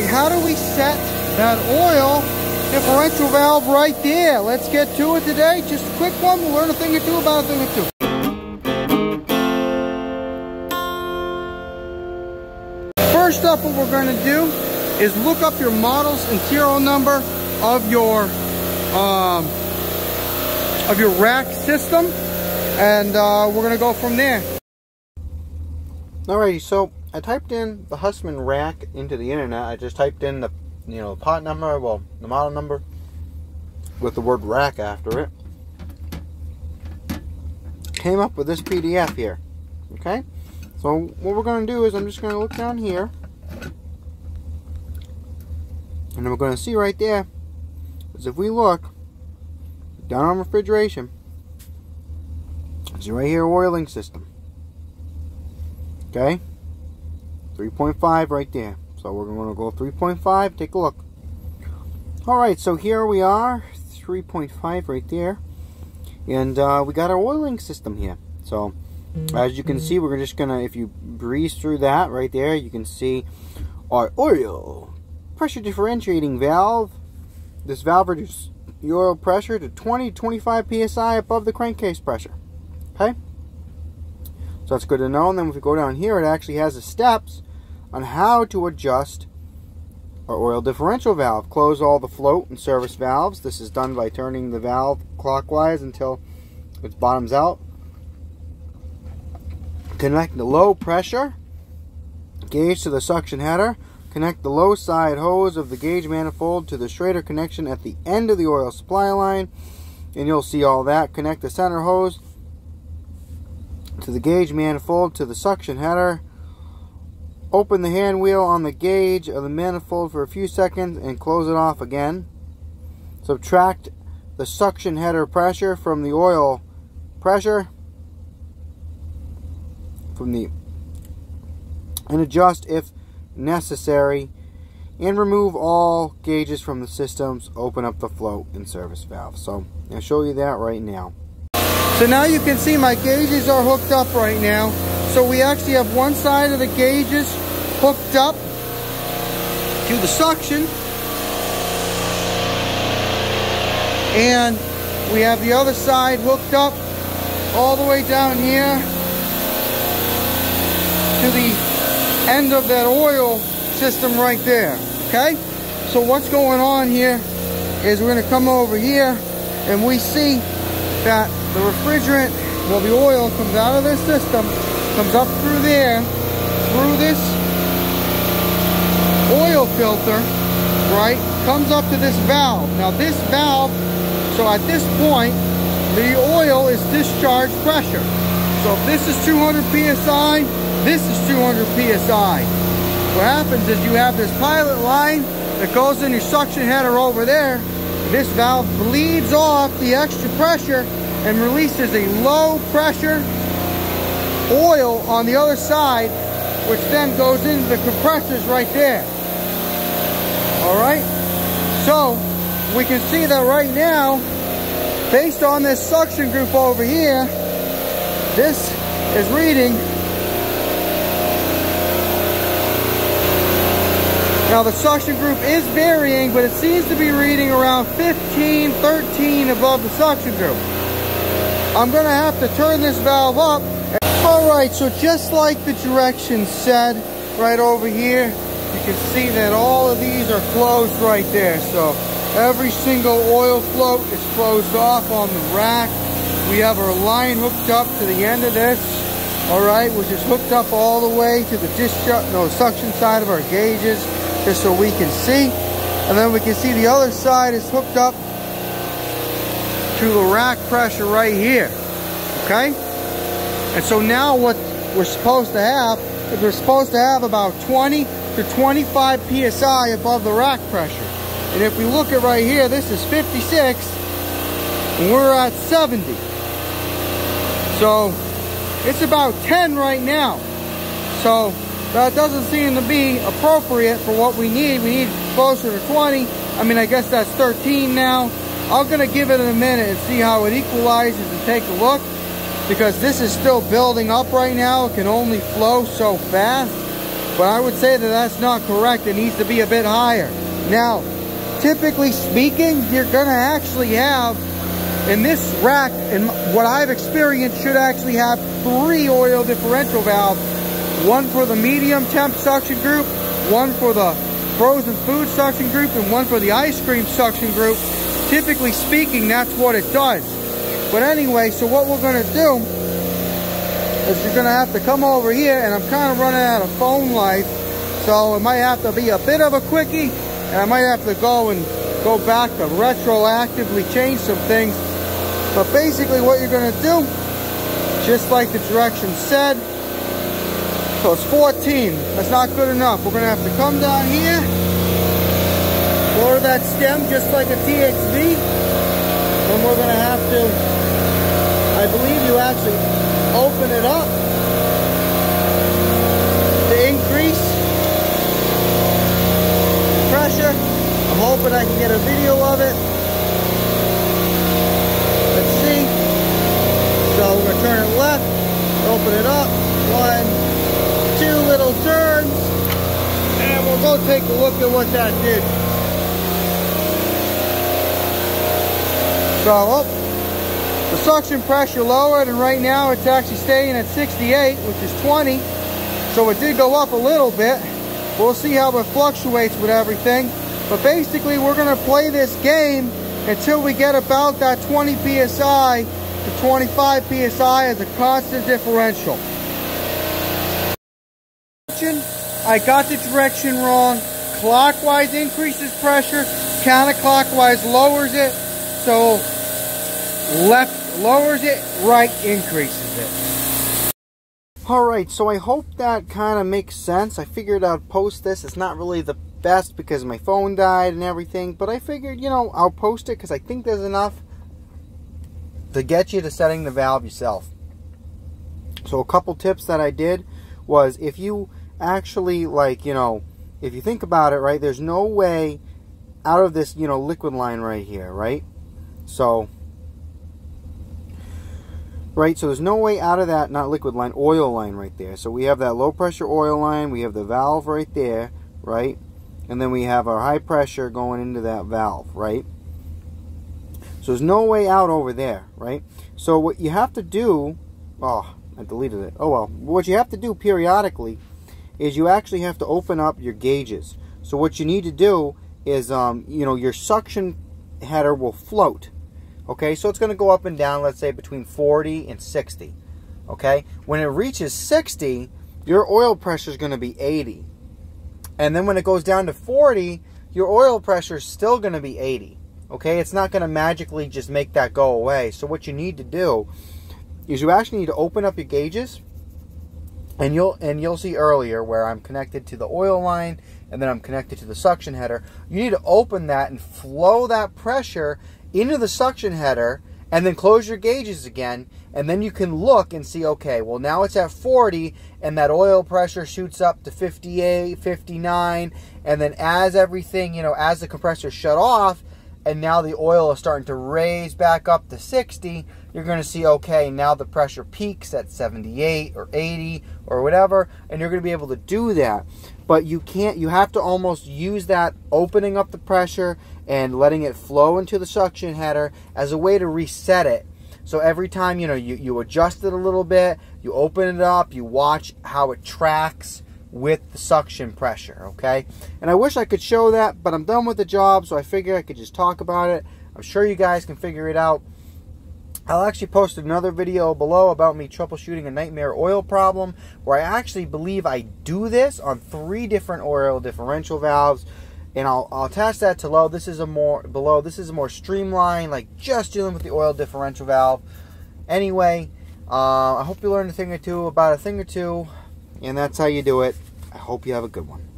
right, how do we set that oil differential valve right there? Let's get to it today. Just a quick one. We'll learn a thing or two about a thing or two. First up, what we're going to do is look up your model's and serial number of your um, of your rack system, and uh, we're going to go from there. Alrighty, so I typed in the Hussmann rack into the internet. I just typed in the you know the pot number, well the model number with the word rack after it. Came up with this PDF here. Okay, so what we're going to do is I'm just going to look down here. And we're going to see right there is if we look down on refrigeration, see right here oiling system. Okay? 3.5 right there. So we're going to go 3.5, take a look. Alright, so here we are, 3.5 right there. And uh, we got our oiling system here. So as you can see, we're just going to, if you breeze through that right there, you can see our oil pressure differentiating valve. This valve reduces the oil pressure to 20 25 psi above the crankcase pressure. Okay? So that's good to know. And then if we go down here, it actually has the steps on how to adjust our oil differential valve. Close all the float and service valves. This is done by turning the valve clockwise until it bottoms out. Connect the low pressure gauge to the suction header. Connect the low side hose of the gauge manifold to the Schrader connection at the end of the oil supply line. And you'll see all that. Connect the center hose to the gauge manifold to the suction header. Open the hand wheel on the gauge of the manifold for a few seconds and close it off again. Subtract the suction header pressure from the oil pressure. From the and adjust if necessary and remove all gauges from the systems open up the float and service valve. So I'll show you that right now. So now you can see my gauges are hooked up right now. So we actually have one side of the gauges hooked up to the suction and we have the other side hooked up all the way down here to the end of that oil system right there. Okay? So what's going on here is we're going to come over here and we see that the refrigerant, well the oil comes out of this system, comes up through there, through this filter, right, comes up to this valve. Now this valve, so at this point, the oil is discharge pressure. So if this is 200 PSI, this is 200 PSI. What happens is you have this pilot line that goes in your suction header over there. This valve bleeds off the extra pressure and releases a low pressure oil on the other side, which then goes into the compressors right there. All right? So, we can see that right now, based on this suction group over here, this is reading Now the suction group is varying, but it seems to be reading around 15, 13 above the suction group. I'm to have to turn this valve up. Alright, so just like the directions said right over here, you can see that all of these are closed right there. So every single oil float is closed off on the rack. We have our line hooked up to the end of this. Alright, which is hooked up all the way to the discharge, no, suction side of our gauges just so we can see. And then we can see the other side is hooked up to the rack pressure right here. Okay? And so now what we're supposed to have is we're supposed to have about 20 to 25 psi above the rack pressure. And if we look at right here, this is 56 and we're at 70. So it's about 10 right now. So that doesn't seem to be appropriate for what we need. We need closer to 20. I mean, I guess that's 13 now. I'm to give it a minute and see how it equalizes and take a look because this is still building up right now. It can only flow so fast. But I would say that that's not correct. It needs to be a bit higher. Now, typically speaking, you're going to actually have, in this rack, and what I've experienced, should actually have three oil differential valves. One for the medium temp suction group, one for the frozen food suction group, and one for the ice cream suction group. Typically speaking, that's what it does. But anyway, so what we're going to do is you're going to have to come over here, and I'm kind of running out of phone life, so it might have to be a bit of a quickie, and I might have to go and go back to retroactively change some things. But basically what you're going to do, just like the directions said, so it's 14. That's not good enough. We're going to have to come down here, lower that stem just like a TXV, and we're going to have to, I believe you actually open it up to increase pressure. I'm hoping I can get a video of it. Let's see. So we're going to turn it left, open it up. One, two little turns. And we'll go take a look at what that did. So, oh, the suction pressure lowered and right now it's actually staying at 68, which is 20. So it did go up a little bit. We'll see how it fluctuates with everything. But basically we're gonna play this game until we get about that 20 PSI to 25 PSI as a constant differential. I got the direction wrong. Clockwise increases pressure, counterclockwise lowers it. So left lowers it, right increases it. Alright, so I hope that kind of makes sense. I figured I'd post this. It's not really the best because my phone died and everything, but I figured, you know, I'll post it because I think there's enough to get you to setting the valve yourself. So a couple tips that I did was if you actually like, you know, if you think about it, right, there's no way out of this, you know, liquid line right here, right? So right? So there's no way out of that, not liquid line, oil line right there. So we have that low pressure oil line, we have the valve right there, right? And then we have our high pressure going into that valve, right? So there's no way out over there, right? So what you have to do, oh, I deleted it. Oh well, what you have to do periodically is you actually have to open up your gauges. So what you need to do is, um, you know, your suction header will float Okay, so it's going to go up and down, let's say between 40 and 60. Okay, when it reaches 60, your oil pressure is going to be 80. And then when it goes down to 40, your oil pressure is still going to be 80. Okay, it's not going to magically just make that go away. So what you need to do is you actually need to open up your gauges and you'll and you'll see earlier where I'm connected to the oil line and then I'm connected to the suction header. You need to open that and flow that pressure into the suction header and then close your gauges again and then you can look and see okay well now it's at 40 and that oil pressure shoots up to 58 59 and then as everything you know as the compressor shut off and now the oil is starting to raise back up to 60 you're going to see okay now the pressure peaks at 78 or 80 or whatever and you're going to be able to do that. But you can't you have to almost use that opening up the pressure and letting it flow into the suction header as a way to reset it. So every time you know you, you adjust it a little bit you open it up you watch how it tracks with the suction pressure okay? And I wish I could show that but I'm done with the job so I figure I could just talk about it. I'm sure you guys can figure it out I'll actually post another video below about me troubleshooting a nightmare oil problem where I actually believe I do this on three different oil differential valves and I'll, I'll attach that to low. This is a more below. This is a more streamlined, like just dealing with the oil differential valve. Anyway, uh, I hope you learned a thing or two about a thing or two, and that's how you do it. I hope you have a good one.